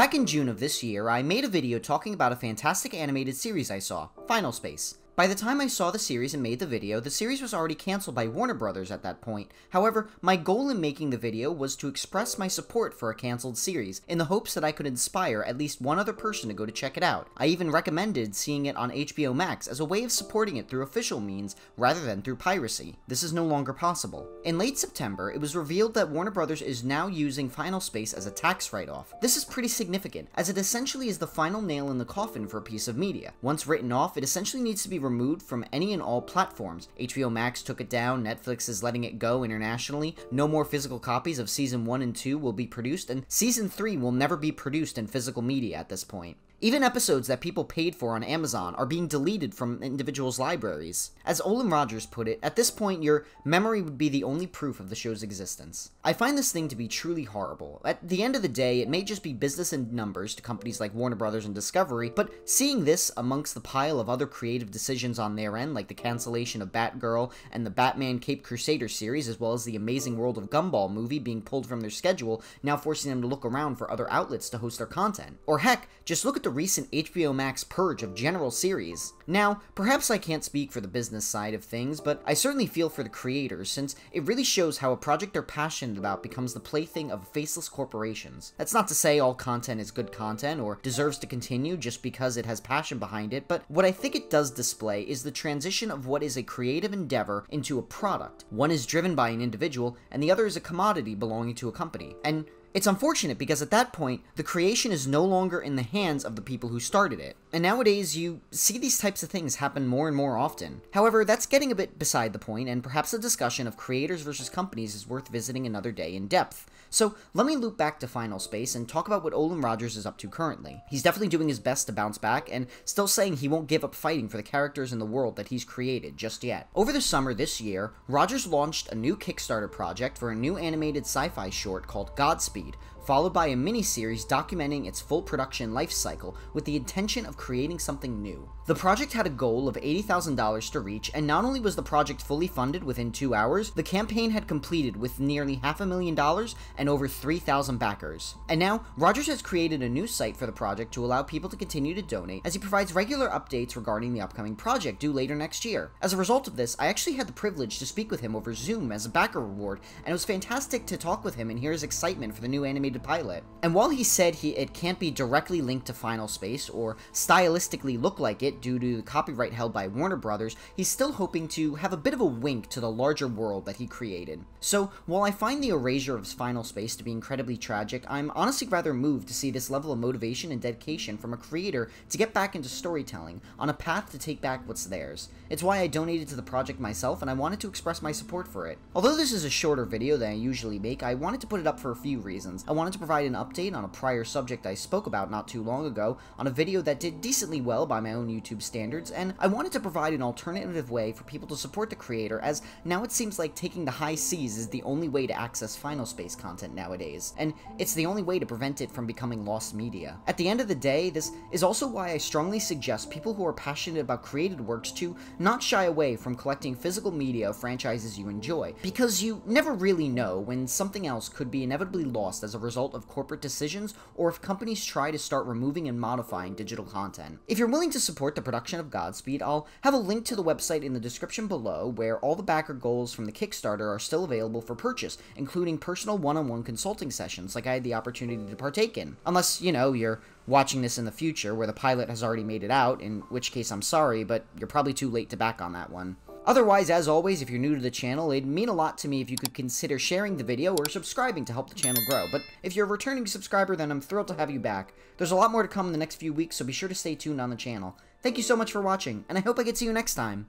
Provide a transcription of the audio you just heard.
Back in June of this year, I made a video talking about a fantastic animated series I saw, Final Space. By the time I saw the series and made the video, the series was already cancelled by Warner Brothers at that point. However, my goal in making the video was to express my support for a cancelled series, in the hopes that I could inspire at least one other person to go to check it out. I even recommended seeing it on HBO Max as a way of supporting it through official means rather than through piracy. This is no longer possible. In late September, it was revealed that Warner Brothers is now using Final Space as a tax write-off. This is pretty significant, as it essentially is the final nail in the coffin for a piece of media. Once written off, it essentially needs to be removed from any and all platforms. HBO Max took it down, Netflix is letting it go internationally, no more physical copies of Season 1 and 2 will be produced, and Season 3 will never be produced in physical media at this point. Even episodes that people paid for on Amazon are being deleted from individuals' libraries. As Olan Rogers put it, at this point your memory would be the only proof of the show's existence. I find this thing to be truly horrible. At the end of the day, it may just be business and numbers to companies like Warner Brothers and Discovery, but seeing this amongst the pile of other creative decisions on their end, like the cancellation of Batgirl and the Batman Caped Crusader series, as well as the Amazing World of Gumball movie being pulled from their schedule, now forcing them to look around for other outlets to host their content. Or heck, just look at the the recent HBO Max purge of general series. Now, perhaps I can't speak for the business side of things, but I certainly feel for the creators, since it really shows how a project they're passionate about becomes the plaything of faceless corporations. That's not to say all content is good content or deserves to continue just because it has passion behind it, but what I think it does display is the transition of what is a creative endeavor into a product. One is driven by an individual, and the other is a commodity belonging to a company. And it's unfortunate because at that point, the creation is no longer in the hands of the people who started it. And nowadays, you see these types of things happen more and more often. However, that's getting a bit beside the point, and perhaps a discussion of creators versus companies is worth visiting another day in depth. So let me loop back to Final Space and talk about what Olan Rogers is up to currently. He's definitely doing his best to bounce back, and still saying he won't give up fighting for the characters in the world that he's created just yet. Over the summer this year, Rogers launched a new Kickstarter project for a new animated sci-fi short called Godspeed, speed followed by a mini-series documenting its full production life cycle with the intention of creating something new. The project had a goal of $80,000 to reach, and not only was the project fully funded within two hours, the campaign had completed with nearly half a million dollars and over 3,000 backers. And now, Rogers has created a new site for the project to allow people to continue to donate, as he provides regular updates regarding the upcoming project due later next year. As a result of this, I actually had the privilege to speak with him over Zoom as a backer reward, and it was fantastic to talk with him and hear his excitement for the new animated pilot. And while he said he it can't be directly linked to Final Space or stylistically look like it due to the copyright held by Warner Brothers, he's still hoping to have a bit of a wink to the larger world that he created. So, while I find the erasure of Final Space to be incredibly tragic, I'm honestly rather moved to see this level of motivation and dedication from a creator to get back into storytelling, on a path to take back what's theirs. It's why I donated to the project myself, and I wanted to express my support for it. Although this is a shorter video than I usually make, I wanted to put it up for a few reasons. I wanted to provide an update on a prior subject I spoke about not too long ago, on a video that did decently well by my own YouTube standards, and I wanted to provide an alternative way for people to support the creator, as now it seems like taking the high seas is the only way to access Final Space content nowadays, and it's the only way to prevent it from becoming lost media. At the end of the day, this is also why I strongly suggest people who are passionate about created works to not shy away from collecting physical media of franchises you enjoy, because you never really know when something else could be inevitably lost as a result of corporate decisions or if companies try to start removing and modifying digital content. If you're willing to support the production of Godspeed, I'll have a link to the website in the description below where all the backer goals from the Kickstarter are still available for purchase, including personal one-on-one -on -one consulting sessions like I had the opportunity to partake in. Unless, you know, you're watching this in the future where the pilot has already made it out, in which case I'm sorry, but you're probably too late to back on that one. Otherwise, as always, if you're new to the channel, it'd mean a lot to me if you could consider sharing the video or subscribing to help the channel grow. But if you're a returning subscriber, then I'm thrilled to have you back. There's a lot more to come in the next few weeks, so be sure to stay tuned on the channel. Thank you so much for watching, and I hope I get to see you next time.